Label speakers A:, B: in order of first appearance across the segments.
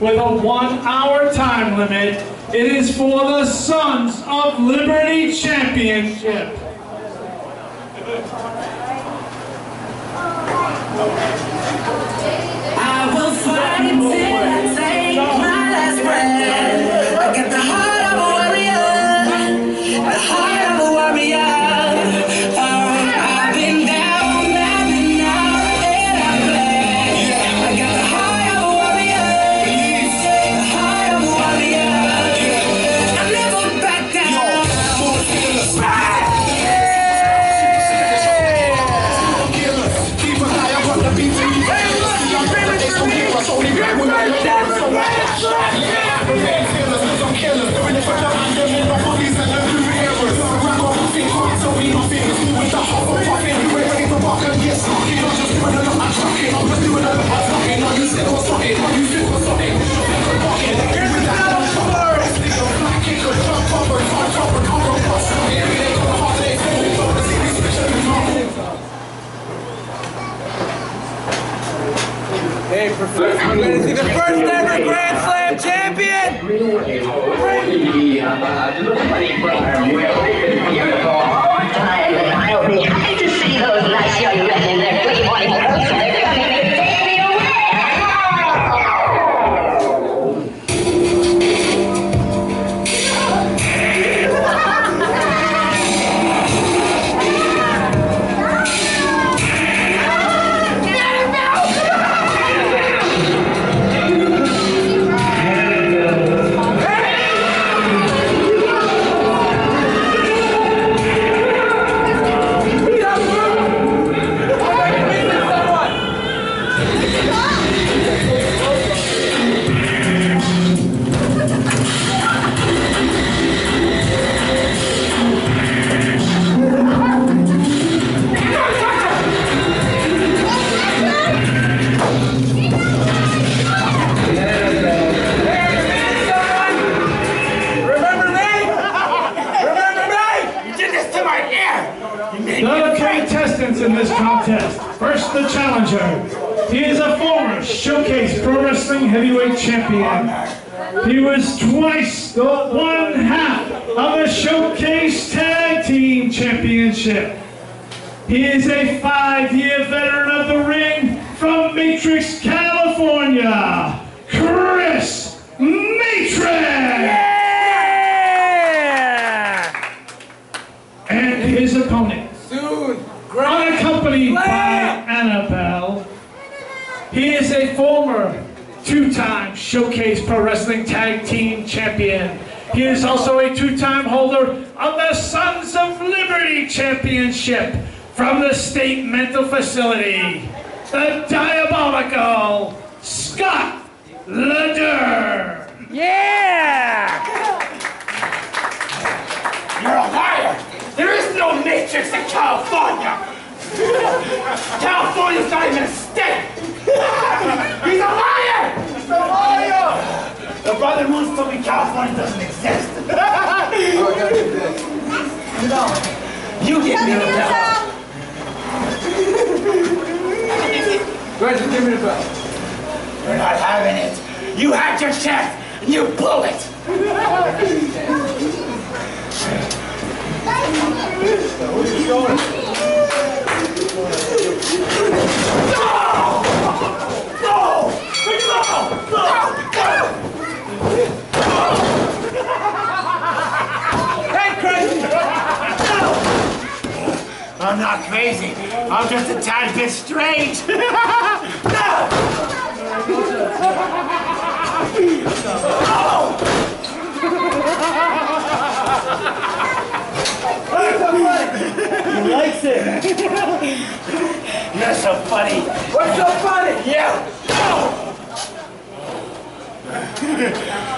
A: with a one-hour time limit. It is for the Sons of Liberty Championship.
B: I
C: Champion.
A: He was twice the one half of the Showcase Tag Team Championship. He is a five-year veteran of the ring from Matrix, California. Chris Matrix! And his opponent.
C: Soon! Grand
A: unaccompanied by Annabelle. He is a former two-time Showcase Pro Wrestling Tag Team Champion. He is also a two-time holder of the Sons of Liberty Championship from the State Mental Facility. The diabolical Scott Ledeur.
C: Yeah!
D: You're a liar! There is no matrix in California! California's not even a state! He's a liar! He's a liar! The brother Moon told me California doesn't exist. you get me the bell.
C: Greg, just give me the bell.
D: You're not having it. You had your chance and you blew it.
C: Hey,
D: I'm not crazy. I'm just a tad bit strange.
C: He likes it!
D: You're so funny.
C: What's so funny?
D: You. You betrayed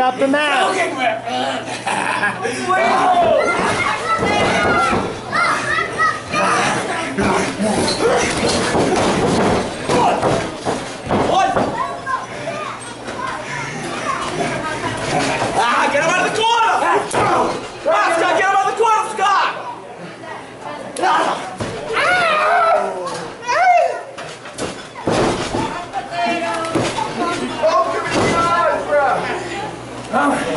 E: Stop the
B: match. 啊。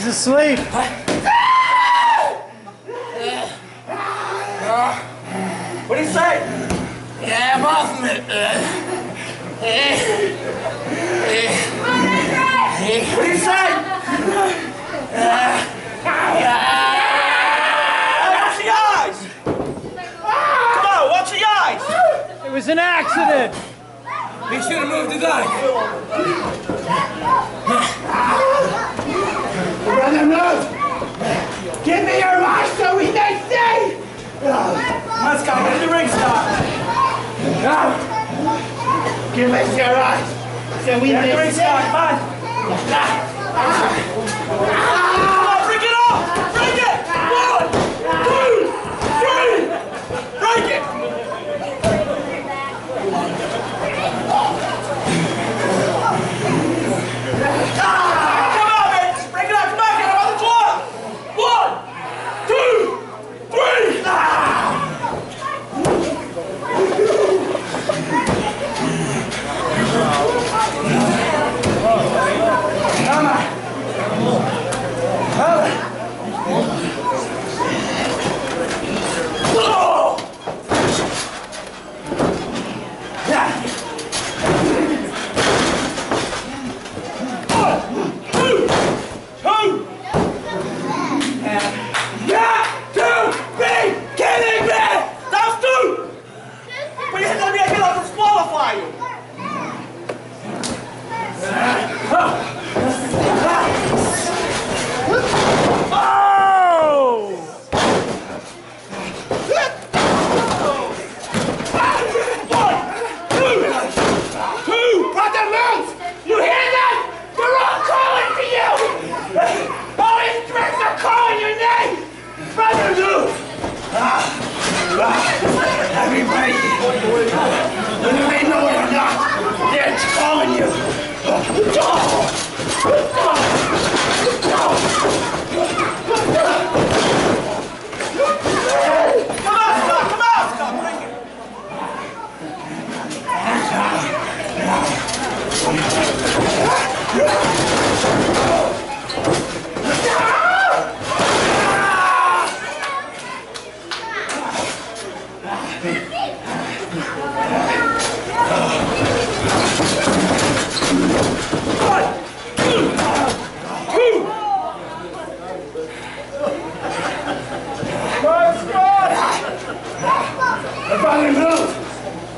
E: He's asleep.
F: What do you say?
B: Yeah, I'm off of it.
F: What do you say? Watch the eyes! Come on, watch the eyes!
E: It was an accident!
F: We should have moved the dog
B: on the roof! Give me your watch so we can see!
F: go. get the ring stop.
B: Give us your watch so we
F: can
B: see.
F: Get the ring stop, come.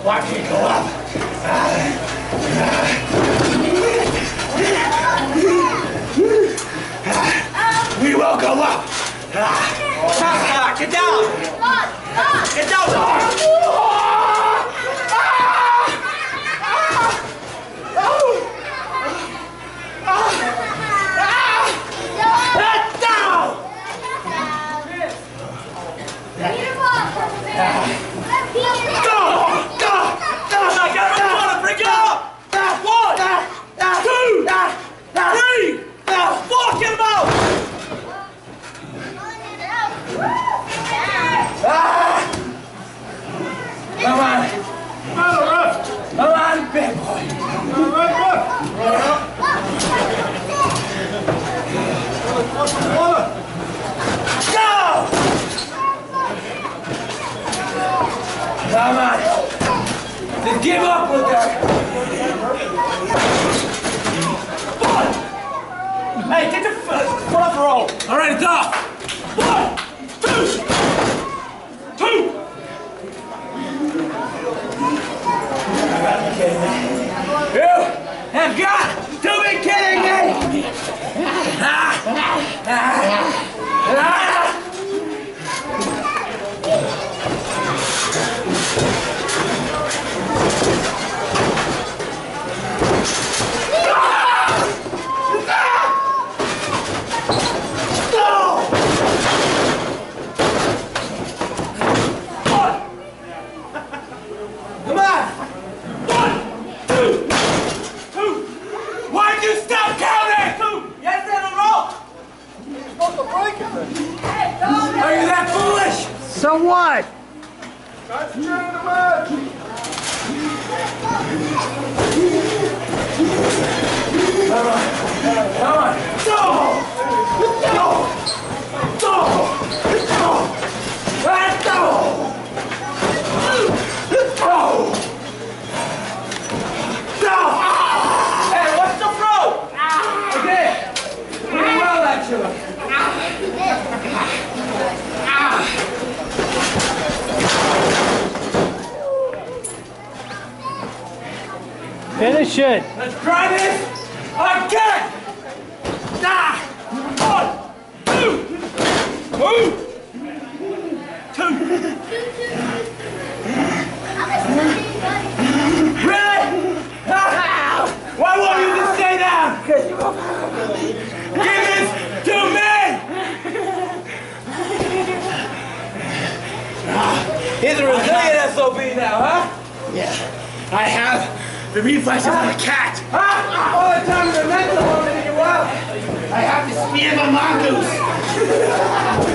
B: Watch it go up. We will go up.
F: Ah, ah, get down. Get down. Get
B: down. Give up with that! One!
F: Hey, get the front
B: roll! Alright, it's off!
F: One, two, two!
B: You have got to be kidding me! Ah, ah, ah, ah. should. Let's try this. Viva Marcos!